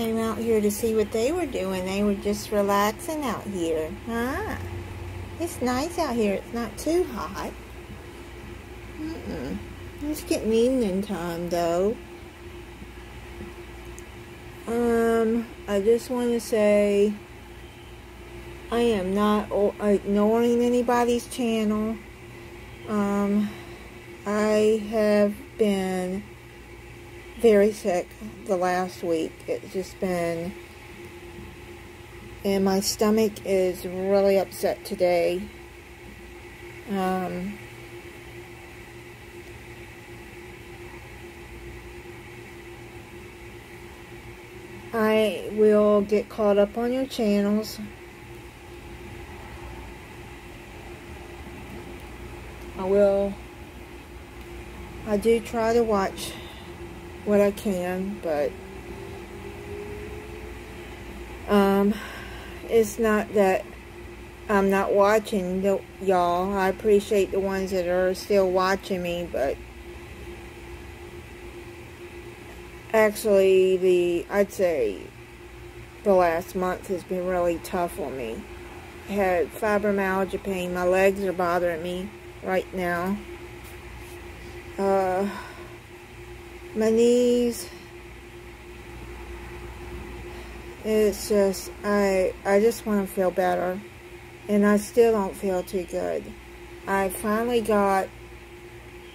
came out here to see what they were doing. They were just relaxing out here. Huh? It's nice out here. It's not too hot. Mm-mm. It's getting evening time, though. Um, I just want to say I am not ignoring anybody's channel. Um, I have been very sick the last week. It's just been, and my stomach is really upset today. Um, I will get caught up on your channels. I will. I do try to watch what I can, but um, it's not that I'm not watching y'all. I appreciate the ones that are still watching me, but actually the I'd say the last month has been really tough on me. I had fibromyalgia pain. My legs are bothering me right now. Uh, my knees. It's just I I just want to feel better, and I still don't feel too good. I finally got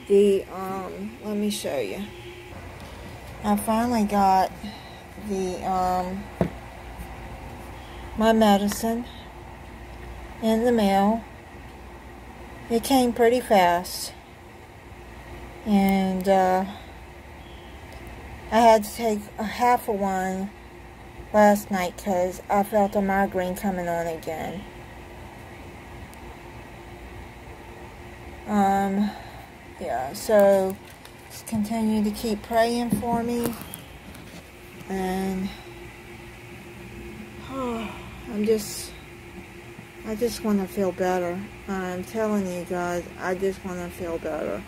the um. Let me show you. I finally got the um my medicine in the mail. It came pretty fast. And uh, I had to take a half of one last night because I felt a migraine coming on again. Um, yeah, so just continue to keep praying for me. And oh, I'm just I just want to feel better. I'm telling you guys, I just want to feel better.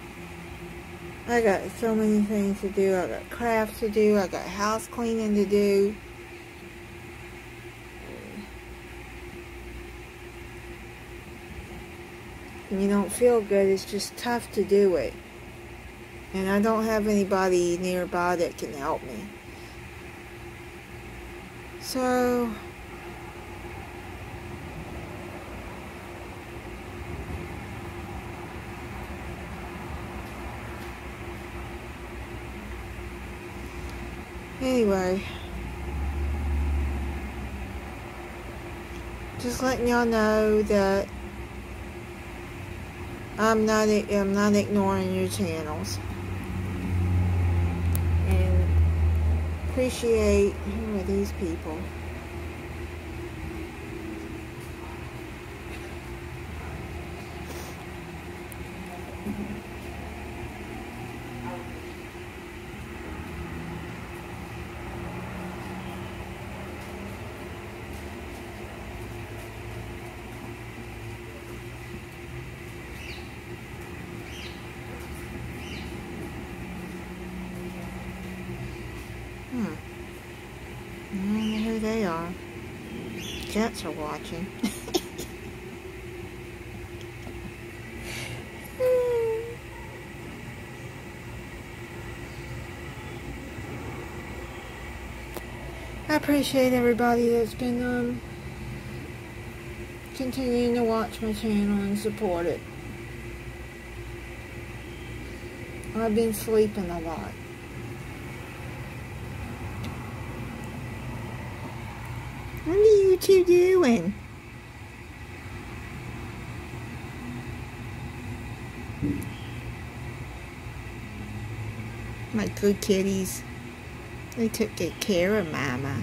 I got so many things to do. I got crafts to do. I got house cleaning to do. And you don't feel good, it's just tough to do it. And I don't have anybody nearby that can help me. So, Anyway. Just letting y'all know that I'm not I'm not ignoring your channels. And appreciate who are these people? Hmm. I don't know who they are. Cats are watching. I appreciate everybody that's been um, continuing to watch my channel and support it. I've been sleeping a lot. What are you two doing? My good kitties. They took good care of Mama.